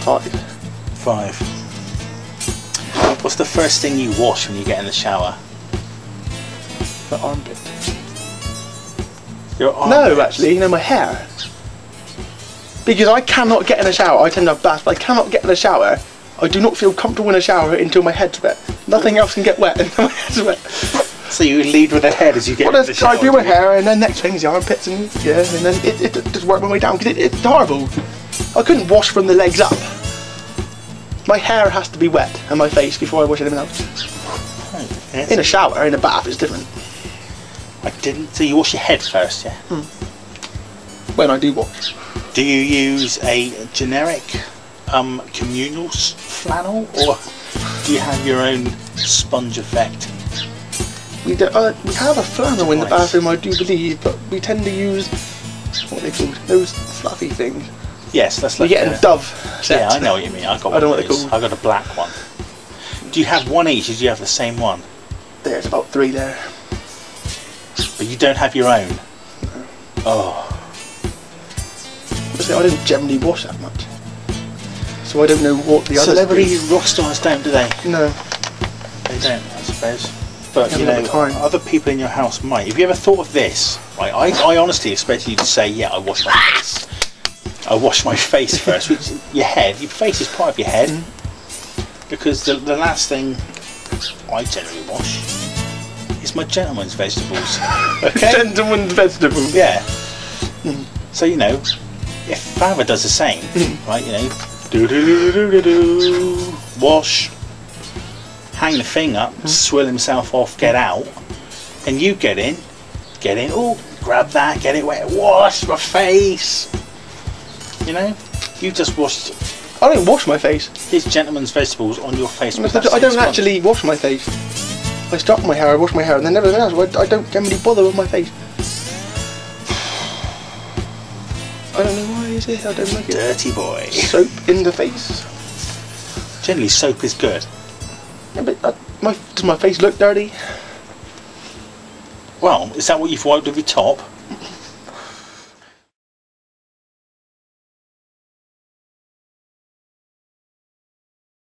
Five. Five. What's the first thing you wash when you get in the shower? The armpit. Your armpit. No, actually, you know, my hair. Because I cannot get in a shower. I tend to have baths, but I cannot get in a shower. I do not feel comfortable in a shower until my head's wet. Nothing else can get wet until my head's wet. So you lead with the head as you get Well, in the shower. I do my hair, and then next thing is the armpits, and yeah, and then it, it, just work my way down because it, it's horrible. I couldn't wash from the legs up. My hair has to be wet, and my face before I wash anything else. Yes. In a shower, in a bath, it's different. I didn't. So you wash your head first, yeah? When I do wash. Do you use a generic um, communal flannel, or do you have your own sponge effect? We, do, uh, we have a flannel in the bathroom, I do believe, but we tend to use what are they called? Those fluffy things. Yes, that's We like get a- in Dove. Yeah, I know what you mean. I got. I One don't know of what they're called. I got a black one. Do you have one each? Or do you have the same one? There's about three there. But you don't have your own. Oh, Honestly, I don't generally wash that much, so I don't know what the other celebrity rock stars don't, do they? No, They don't, I suppose. But you know, other people in your house might. Have you ever thought of this? Right, I, I honestly expected you to say, "Yeah, I wash my face. I wash my face first, which your head, your face is part of your head, because the, the last thing I generally wash is my gentleman's vegetables. Okay. gentleman's vegetables. Yeah. So you know, if father does the same, right? You know, do do do do do do, wash, hang the thing up, swill himself off, get out, and you get in, get in. Oh, grab that, get it wet, wash my face. You know, you just washed I don't wash my face. his gentleman's vegetables on your face. with that I don't actually wash my face. I strap my hair, I wash my hair, and then everything else. I, I don't generally bother with my face. I don't know why is it. I don't like it. Dirty boy. Soap in the face. Generally, soap is good. Yeah, but uh, my does my face look dirty? Well, is that what you've wiped with your top?